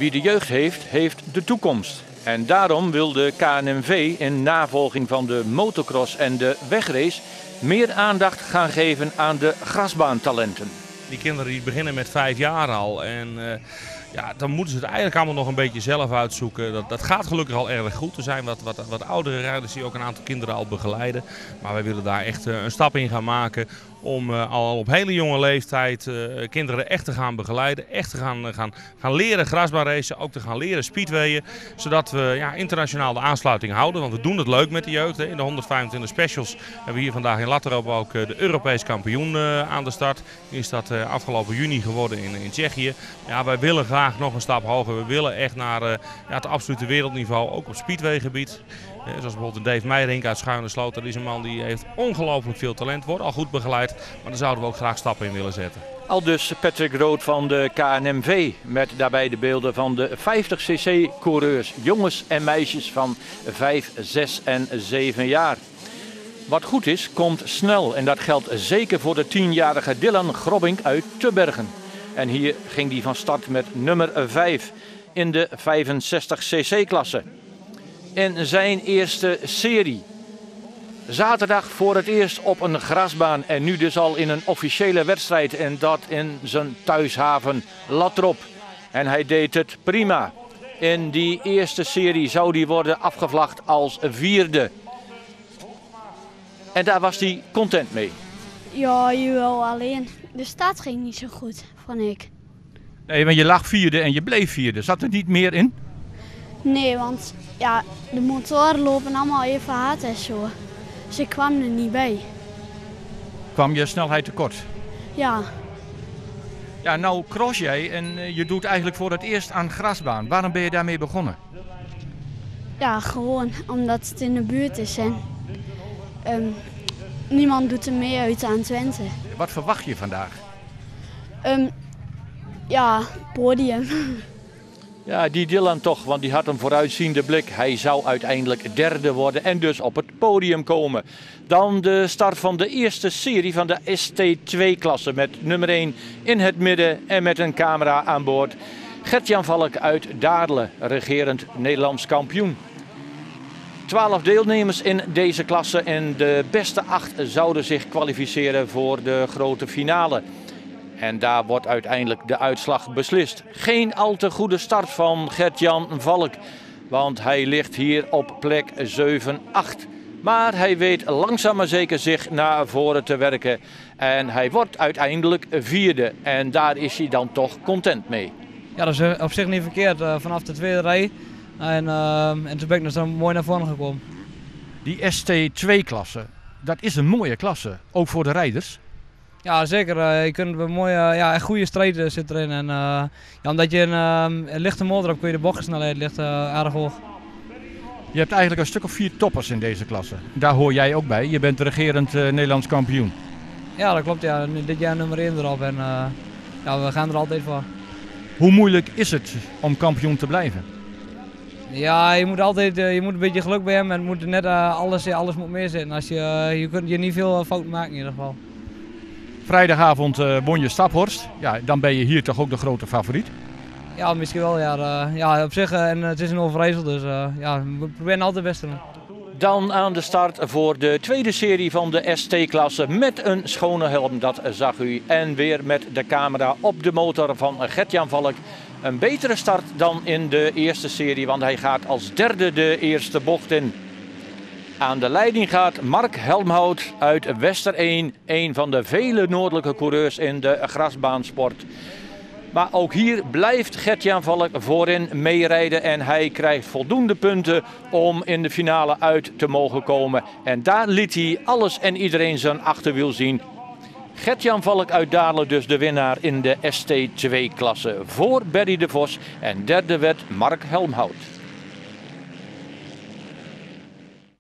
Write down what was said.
Wie de jeugd heeft, heeft de toekomst. En daarom wil de KNMV in navolging van de motocross en de wegrace meer aandacht gaan geven aan de grasbaantalenten. Die kinderen die beginnen met vijf jaar al. En uh, ja, dan moeten ze het eigenlijk allemaal nog een beetje zelf uitzoeken. Dat, dat gaat gelukkig al erg goed. Er zijn wat, wat, wat oudere rijders die ook een aantal kinderen al begeleiden. Maar wij willen daar echt uh, een stap in gaan maken om uh, al op hele jonge leeftijd uh, kinderen echt te gaan begeleiden. Echt te gaan, uh, gaan, gaan leren ook te gaan leren speedwayen. Zodat we ja, internationaal de aansluiting houden. Want we doen het leuk met de jeugd. Hè. In de 125 specials hebben we hier vandaag in Latterop ook de Europees kampioen aan de start. Is dat afgelopen juni geworden in, in Tsjechië. Ja, wij willen graag nog een stap hoger. We willen echt naar ja, het absolute wereldniveau, ook op speedwaygebied. Zoals bijvoorbeeld Dave Meijering uit Schuine Sloot. Dat is een man die heeft ongelooflijk veel talent. Wordt al goed begeleid. Maar daar zouden we ook graag stappen in willen zetten. Al dus Patrick Rood van de KNMV. Met daarbij de beelden van de 50cc coureurs. Jongens en meisjes van 5, 6 en 7 jaar. Wat goed is, komt snel. En dat geldt zeker voor de 10-jarige Dylan Grobbink uit Tubbergen. En hier ging hij van start met nummer 5 in de 65cc in zijn eerste serie. Zaterdag voor het eerst op een grasbaan en nu dus al in een officiële wedstrijd en dat in zijn thuishaven Latrop. En hij deed het prima. In die eerste serie zou hij worden afgevlacht als vierde. En daar was hij content mee. Ja, jawel, alleen de staat ging niet zo goed, vond ik. Nee, maar je lag vierde en je bleef vierde. Zat er niet meer in? Nee, want ja, de motoren lopen allemaal even hard en zo. Dus ik kwam er niet bij. Kwam je snelheid tekort? Ja. Ja, nou cross jij en eh, je doet eigenlijk voor het eerst aan grasbaan. Waarom ben je daarmee begonnen? Ja, gewoon omdat het in de buurt is en um, niemand doet er mee uit aan Twente. Wat verwacht je vandaag? Um, ja, podium. Ja, die Dylan toch, want die had een vooruitziende blik. Hij zou uiteindelijk derde worden en dus op het podium komen. Dan de start van de eerste serie van de ST2-klasse met nummer 1 in het midden en met een camera aan boord. Gert-Jan Valk uit Dadelen, regerend Nederlands kampioen. 12 deelnemers in deze klasse en de beste acht zouden zich kwalificeren voor de grote finale. En daar wordt uiteindelijk de uitslag beslist. Geen al te goede start van Gert-Jan Valk. Want hij ligt hier op plek 7-8. Maar hij weet langzaam maar zeker zich naar voren te werken. En hij wordt uiteindelijk vierde. En daar is hij dan toch content mee. Ja, dat is op zich niet verkeerd. Uh, vanaf de tweede rij. En, uh, en toen ben ik dus dan mooi naar voren gekomen. Die ST2-klasse, dat is een mooie klasse. Ook voor de rijders. Ja, zeker. Uh, je kunt een mooie, ja, een goede strijd zit erin. En, uh, ja, omdat je een, een lichte motor hebt, kun je de bochtensnelheid ligt erg hoog. Je hebt eigenlijk een stuk of vier toppers in deze klasse. Daar hoor jij ook bij. Je bent de regerend Nederlands kampioen. Ja, dat klopt. Ja. Dit jaar nummer 1 erop. En ja, we gaan er altijd voor. Hoe moeilijk is het om kampioen te blijven? Ja, je moet altijd je moet een beetje geluk bij hebben en moet net, alles, alles moet meezitten. Als je, je kunt je niet veel fout maken in ieder geval. Vrijdagavond uh, won je Staphorst. Ja, dan ben je hier toch ook de grote favoriet? Ja, misschien wel. Ja, uh, ja op zich. Uh, en het is een Overijssel, dus ja, we proberen altijd het beste te doen. Dan aan de start voor de tweede serie van de ST-klasse met een schone helm, dat zag u. En weer met de camera op de motor van Gertjan Valk. Een betere start dan in de eerste serie, want hij gaat als derde de eerste bocht in. Aan de leiding gaat Mark Helmhout uit Wester 1, een van de vele noordelijke coureurs in de grasbaansport. Maar ook hier blijft Gertjan Valk voorin meerijden en hij krijgt voldoende punten om in de finale uit te mogen komen. En daar liet hij alles en iedereen zijn achterwiel zien. Gertjan Valk uit Dalen dus de winnaar in de ST2-klasse voor Berry de Vos en derde werd Mark Helmhout.